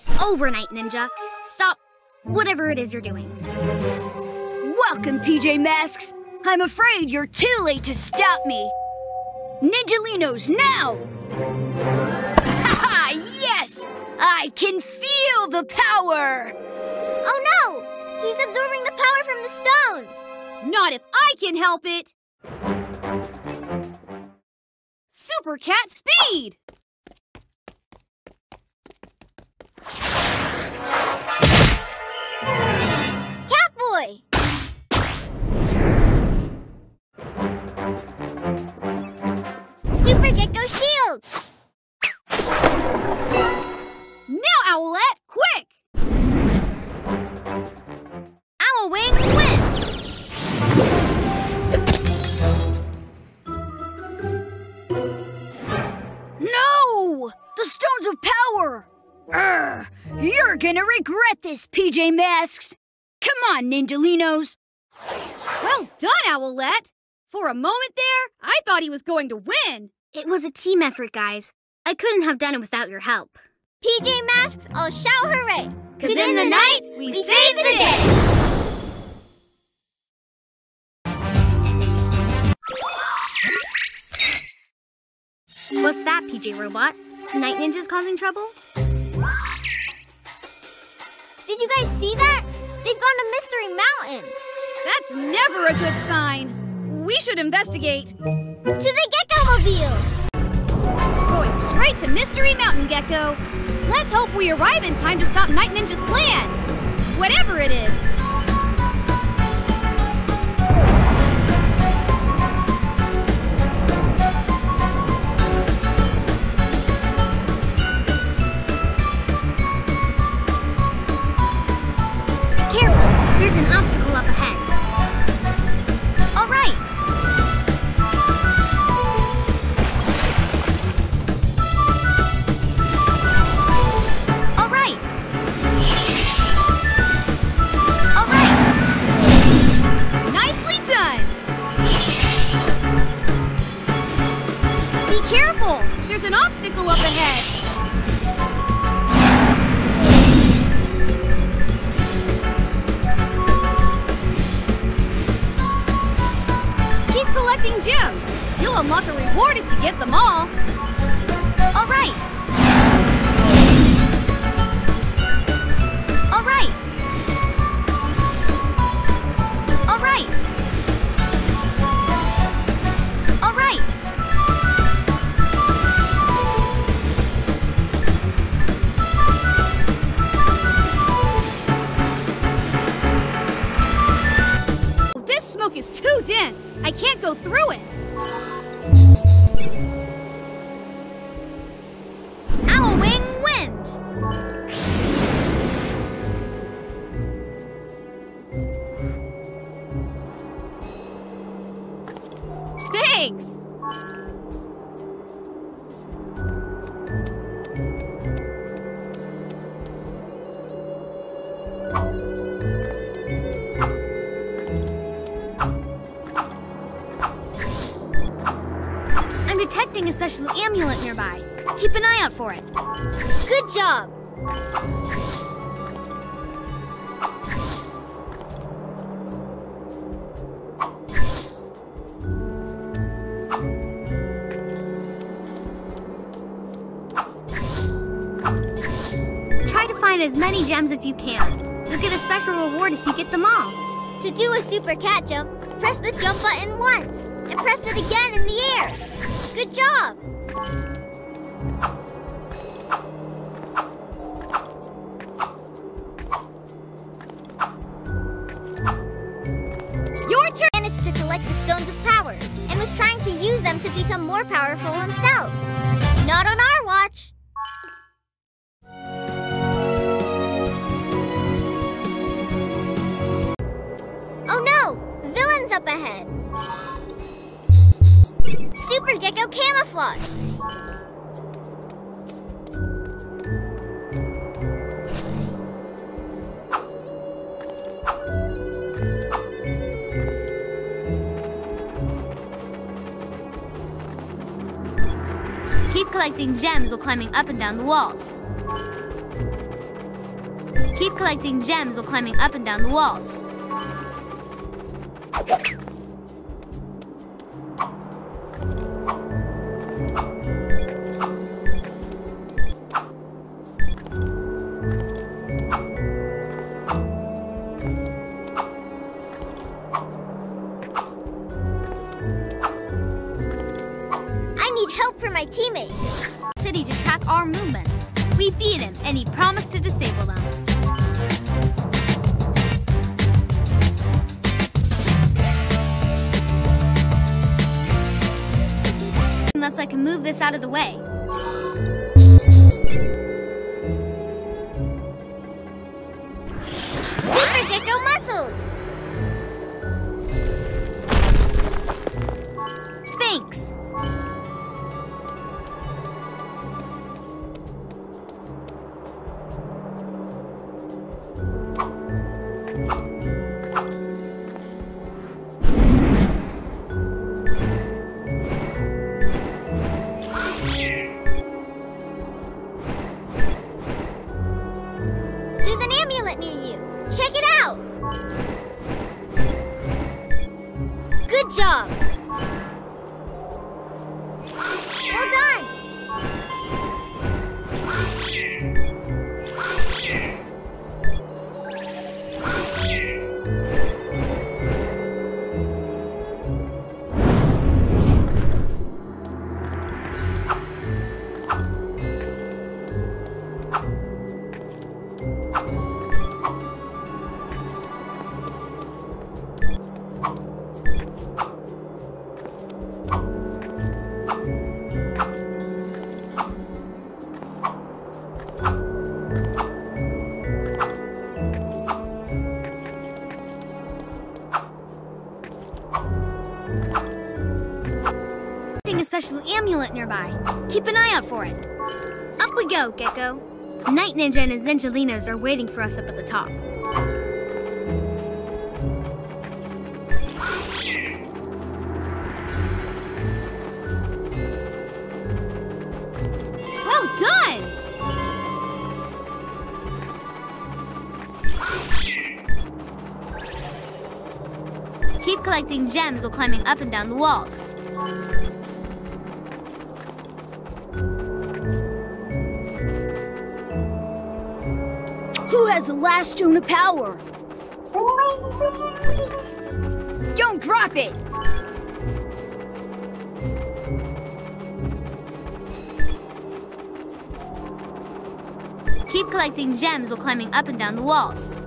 It's over, Night Ninja. Stop whatever it is you're doing. Welcome, PJ Masks. I'm afraid you're too late to stop me. Ninjalinos, now! Ha yes! I can feel the power! Oh no! He's absorbing the power from the stones! Not if I can help it! Super Cat Speed! You're gonna regret this, PJ Masks! Come on, Ninjalinos! Well done, Owlette! For a moment there, I thought he was going to win. It was a team effort, guys. I couldn't have done it without your help. PJ Masks, all shout hooray! Cause in the night, we save the day! What's that, PJ Robot? Night Ninja's causing trouble? Did you guys see that? They've gone to Mystery Mountain! That's never a good sign. We should investigate. To the Gekko-mobile! Going straight to Mystery Mountain, Gekko. Let's hope we arrive in time to stop Night Ninja's plan. Whatever it is. There's an obstacle up ahead. Keep collecting gems. You'll unlock a reward if you get them all. All smoke is too dense. I can't go through it. Special amulet nearby. Keep an eye out for it. Good job! Try to find as many gems as you can. You'll get a special reward if you get them all. To do a super cat jump, press the jump button once press it again in the air. Good job! Your turn! Managed to collect the stones of power and was trying to use them to become more powerful himself. Camouflage! Keep collecting gems while climbing up and down the walls. Keep collecting gems while climbing up and down the walls. Movements. We beat him, and he promised to disable them. Unless I can move this out of the way. Amulet nearby. Keep an eye out for it. Up we go, Gekko. Night Ninja and his Ninjalinos are waiting for us up at the top. Well done! Keep collecting gems while climbing up and down the walls. Has the last stone of power? Don't drop it! Keep collecting gems while climbing up and down the walls.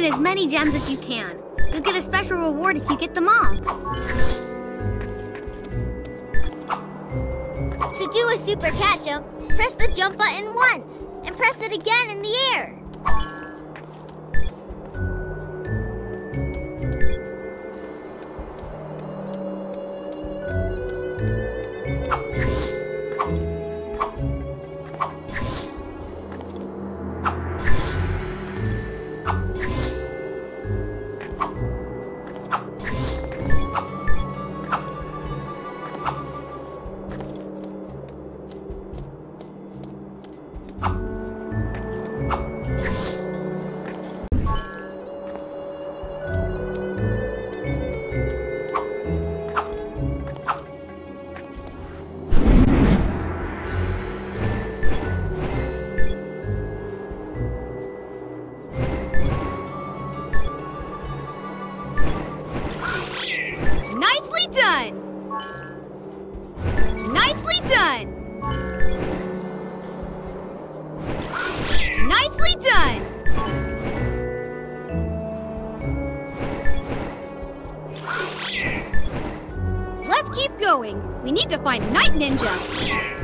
Find as many gems as you can. You'll get a special reward if you get them all. To do a super cat jump, press the jump button once and press it again in the air. Going. We need to find Night Ninja.